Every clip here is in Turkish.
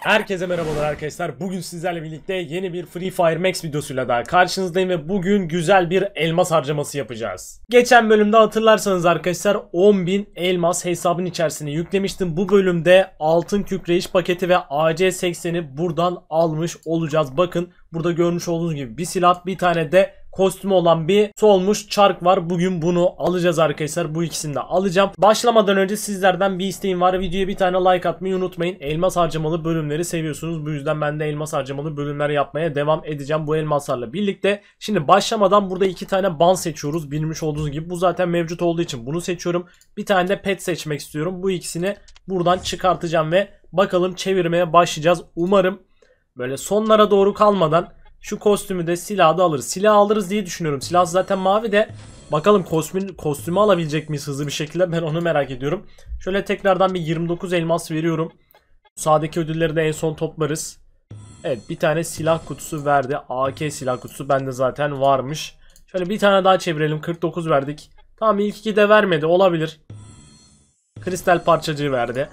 Herkese merhabalar arkadaşlar. Bugün sizlerle birlikte yeni bir Free Fire Max videosuyla daha karşınızdayım ve bugün güzel bir elmas harcaması yapacağız. Geçen bölümde hatırlarsanız arkadaşlar 10.000 elmas hesabın içerisine yüklemiştim. Bu bölümde altın kükreyiş paketi ve AC80'i buradan almış olacağız. Bakın burada görmüş olduğunuz gibi bir silah bir tane de kostümü olan bir solmuş çark var. Bugün bunu alacağız arkadaşlar. Bu ikisini de alacağım. Başlamadan önce sizlerden bir isteğim var. Videoya bir tane like atmayı unutmayın. Elmas harcamalı bölümleri seviyorsunuz. Bu yüzden ben de elmas harcamalı bölümler yapmaya devam edeceğim bu elmaslarla birlikte. Şimdi başlamadan burada iki tane ban seçiyoruz. Bilmiş olduğunuz gibi bu zaten mevcut olduğu için bunu seçiyorum. Bir tane de pet seçmek istiyorum. Bu ikisini buradan çıkartacağım ve bakalım çevirmeye başlayacağız. Umarım böyle sonlara doğru kalmadan şu kostümü de silahı da alırız. Silah alırız diye düşünüyorum. Silah zaten mavi de bakalım kostümü, kostümü alabilecek miyiz hızlı bir şekilde ben onu merak ediyorum. Şöyle tekrardan bir 29 elmas veriyorum. Sağdaki ödülleri de en son toplarız. Evet bir tane silah kutusu verdi. AK silah kutusu bende zaten varmış. Şöyle bir tane daha çevirelim. 49 verdik. Tamam ilk iki de vermedi olabilir. Kristal parçacığı verdi.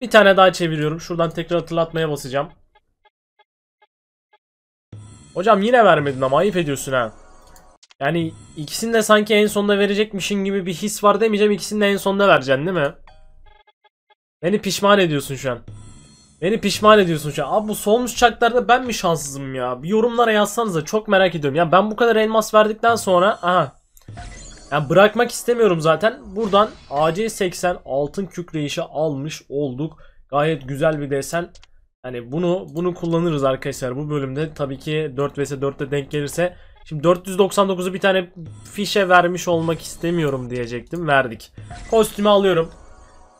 Bir tane daha çeviriyorum. Şuradan tekrar hatırlatmaya basacağım. Hocam yine vermedin ama ayıp ediyorsun ha. Yani ikisini de sanki en sonda verecekmişin gibi bir his var demeyeceğim. İkisini de en sonda vereceksin değil mi? Beni pişman ediyorsun şu an. Beni pişman ediyorsun şu an. Abi bu solmuş çaklarda ben mi şanssızım ya? Bir yorumlara yazsanıza çok merak ediyorum. Ya ben bu kadar elmas verdikten sonra aha. Yani bırakmak istemiyorum zaten. Buradan AC80 altın kükreyişi almış olduk. Gayet güzel bir desen. Hani bunu bunu kullanırız arkadaşlar bu bölümde. Tabii ki 4 vs 4'te denk gelirse. Şimdi 499'u bir tane fişe vermiş olmak istemiyorum diyecektim. Verdik. Kostümü alıyorum.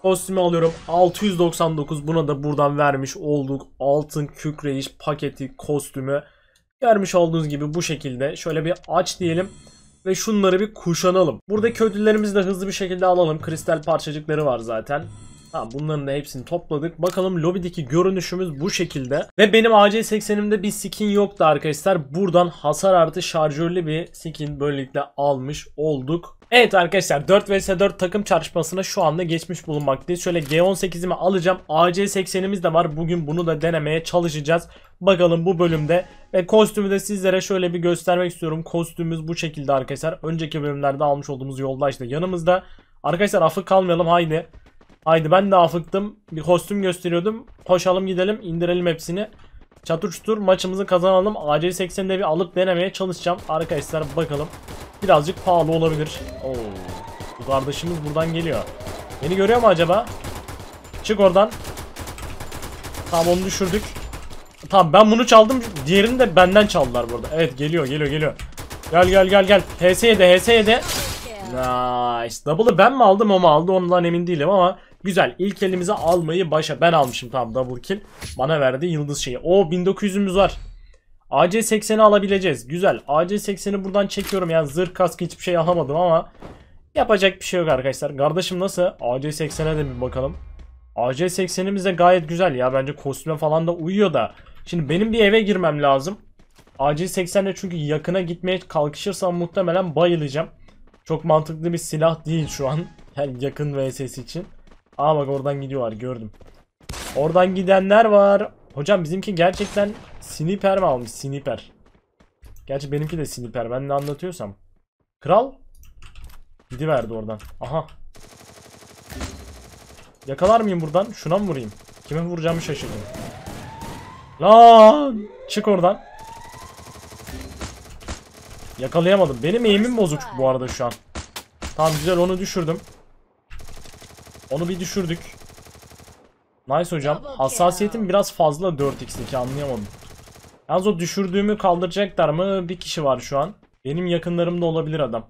Kostümü alıyorum. 699 buna da buradan vermiş olduk. Altın kükreyiş paketi kostümü. Görmüş olduğunuz gibi bu şekilde. Şöyle bir aç diyelim. Ve şunları bir kuşanalım. Buradaki ödüllerimizi de hızlı bir şekilde alalım. Kristal parçacıkları var zaten. Tamam bunların da hepsini topladık. Bakalım lobideki görünüşümüz bu şekilde. Ve benim AC80'imde bir skin yoktu arkadaşlar. Buradan hasar artı şarjörlü bir skin böylelikle almış olduk. Evet arkadaşlar 4 vs 4 takım çarpışmasına şu anda geçmiş bulunmaktayız. Şöyle G18'imi alacağım. AC80'imiz de var. Bugün bunu da denemeye çalışacağız. Bakalım bu bölümde. Ve kostümü de sizlere şöyle bir göstermek istiyorum. Kostümümüz bu şekilde arkadaşlar. Önceki bölümlerde almış olduğumuz yoldaş da yanımızda. Arkadaşlar afık kalmayalım haydi. Haydi ben de afıktım. Bir kostüm gösteriyordum. Koşalım gidelim indirelim hepsini. Çatır çutur maçımızı kazanalım. AC80'de bir alıp denemeye çalışacağım. Arkadaşlar bakalım. Birazcık pahalı olabilir. Oo. Bu kardeşimiz buradan geliyor. Beni görüyor mu acaba? Çık oradan. Tamam onu düşürdük. Tamam ben bunu çaldım. Diğerini de benden çaldılar burada. Evet geliyor geliyor geliyor. Gel gel gel gel. HS7 HS7. Nice. Double'ı ben mi aldım o mu aldı ondan emin değilim ama güzel. İlk elimize almayı başa ben almışım tamam double kill. Bana verdi yıldız şeyi. O 1900'ümüz var. AC80'i alabileceğiz. Güzel. AC80'i buradan çekiyorum. Yani zırh kask hiçbir şey alamadım ama yapacak bir şey yok arkadaşlar. Kardeşim nasıl? AC80'e de bir bakalım. AC80'imiz de gayet güzel ya. Bence kostüme falan da uyuyor da. Şimdi benim bir eve girmem lazım. AC80'le çünkü yakına gitmeye kalkışırsam muhtemelen bayılacağım. Çok mantıklı bir silah değil şu an. Yani yakın vs için. Aa bak oradan gidiyorlar gördüm. Oradan gidenler var. Hocam bizimki gerçekten sniper mi almış? Sniper. Gerçi benimki de sniper. Ben ne anlatıyorsam. Kral. Gidiverdi oradan. Aha. Yakalar mıyım buradan? Şuna mı vurayım? Kime vuracağımı şaşırdım. Lan! Çık oradan. Yakalayamadım. Benim eğimim bozuk bu arada şu an. Tamam güzel onu düşürdüm. Onu bir düşürdük. Nice hocam. Hassasiyetim biraz fazla 4x'deki anlayamadım. Yalnız o düşürdüğümü kaldıracaklar mı? Bir kişi var şu an. Benim yakınlarımda olabilir adam.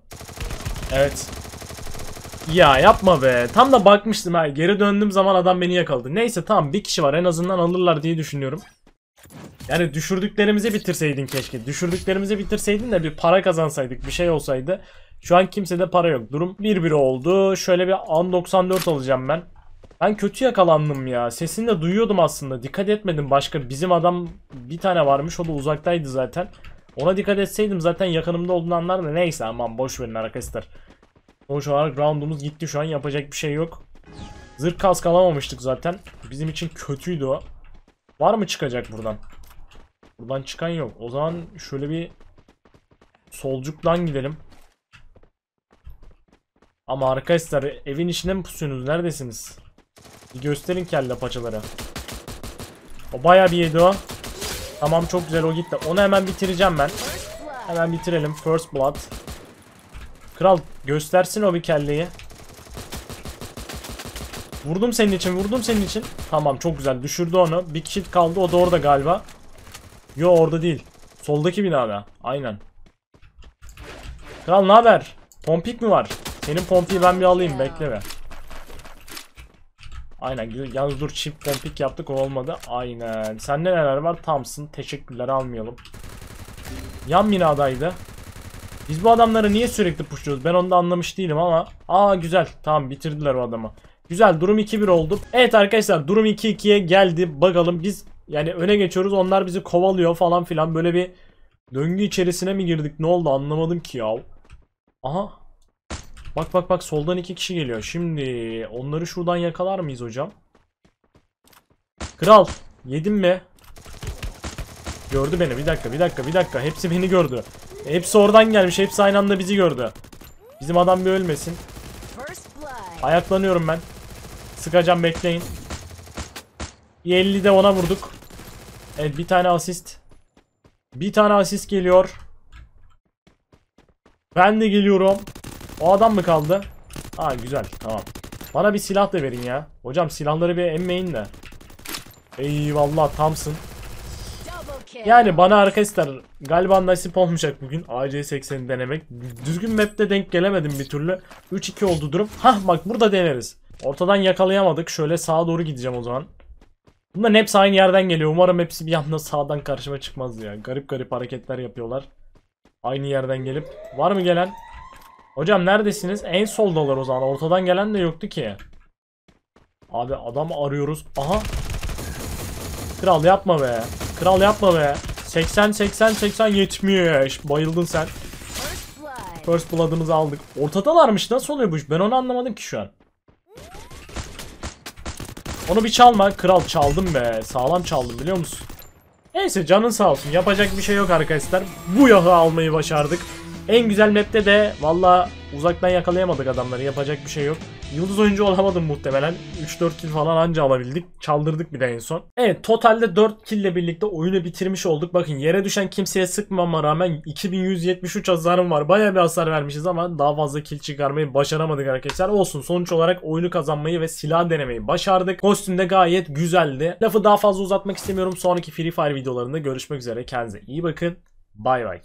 Evet. Ya yapma be. Tam da bakmıştım ha. Geri döndüğüm zaman adam beni yakaladı. Neyse tamam bir kişi var. En azından alırlar diye düşünüyorum. Yani düşürdüklerimizi bitirseydin keşke. Düşürdüklerimizi bitirseydin de bir para kazansaydık. Bir şey olsaydı. Şu an kimsede para yok. Durum 1-1 oldu. Şöyle bir an 94 alacağım ben. Ben kötü yakalandım ya. Sesini de duyuyordum aslında. Dikkat etmedim başka. Bizim adam bir tane varmış. O da uzaktaydı zaten. Ona dikkat etseydim zaten yakınımda olduğunu anlardı. Neyse aman boş verin arkadaşlar. Sonuç olarak roundumuz gitti şu an. Yapacak bir şey yok. Zırh kask alamamıştık zaten. Bizim için kötüydü o. Var mı çıkacak buradan? Buradan çıkan yok. O zaman şöyle bir solcuktan gidelim. Ama arkadaşlar evin içinde mi pusuyorsunuz? Neredesiniz? Bir gösterin kelle paçaları. O bayağı bir yedi o. Tamam çok güzel o gitti. Onu hemen bitireceğim ben. Hemen bitirelim. First Blood. Kral göstersin o bir kelleyi. Vurdum senin için, vurdum senin için. Tamam çok güzel düşürdü onu. Bir kişi kaldı o da orada galiba. Yo orada değil. Soldaki binada. Aynen. Kral ne haber? Pompik mi var? Senin pompiyi ben bir alayım bekle be. Aynen. Yalnız dur çift pompik yaptık o olmadı. Aynen. Sende neler var? Tamsın. Teşekkürler almayalım. Yan binadaydı. Biz bu adamları niye sürekli pushluyoruz? Ben onu da anlamış değilim ama. Aa güzel. Tamam bitirdiler o adamı. Güzel durum 2-1 oldu. Evet arkadaşlar durum 2-2'ye geldi. Bakalım biz yani öne geçiyoruz. Onlar bizi kovalıyor falan filan. Böyle bir döngü içerisine mi girdik? Ne oldu anlamadım ki ya. Aha. Bak bak bak soldan iki kişi geliyor. Şimdi onları şuradan yakalar mıyız hocam? Kral yedin mi? Gördü beni. Bir dakika bir dakika bir dakika. Hepsi beni gördü. Hepsi oradan gelmiş. Hepsi aynı anda bizi gördü. Bizim adam bir ölmesin. Ayaklanıyorum ben. Sıkacağım bekleyin. Bir 50 de ona vurduk. Evet bir tane asist. Bir tane asist geliyor. Ben de geliyorum. O adam mı kaldı? Ha güzel tamam. Bana bir silah da verin ya. Hocam silahları bir emmeyin de. Eyvallah kill. Yani bana arkadaşlar galiba nasip olmayacak bugün AC80'i denemek. Düzgün map'te denk gelemedim bir türlü. 3-2 oldu durum. Hah bak burada deneriz. Ortadan yakalayamadık. Şöyle sağa doğru gideceğim o zaman. Bunların hepsi aynı yerden geliyor. Umarım hepsi bir anda sağdan karşıma çıkmaz ya. Garip garip hareketler yapıyorlar. Aynı yerden gelip. Var mı gelen? Hocam neredesiniz? En soldalar o zaman. Ortadan gelen de yoktu ki. Abi adam arıyoruz. Aha. Kral yapma be. Kral yapma be. 80 80 80 70. Bayıldın sen. First blood. First Blood'ımızı aldık. Ortadalarmış. Nasıl oluyor bu iş? Ben onu anlamadım ki şu an. Onu bir çalma. Kral çaldım be. Sağlam çaldım biliyor musun? Neyse canın sağ olsun. Yapacak bir şey yok arkadaşlar. Bu yahı almayı başardık. En güzel map'te de valla uzaktan yakalayamadık adamları. Yapacak bir şey yok. Yıldız oyuncu olamadım muhtemelen. 3-4 kill falan anca alabildik. Çaldırdık bir de en son. Evet totalde 4 kill ile birlikte oyunu bitirmiş olduk. Bakın yere düşen kimseye sıkmama rağmen 2173 hasarım var. Baya bir hasar vermişiz ama daha fazla kill çıkarmayı başaramadık arkadaşlar. Olsun sonuç olarak oyunu kazanmayı ve silah denemeyi başardık. Kostüm de gayet güzeldi. Lafı daha fazla uzatmak istemiyorum. Sonraki Free Fire videolarında görüşmek üzere. Kendinize iyi bakın. Bay bay.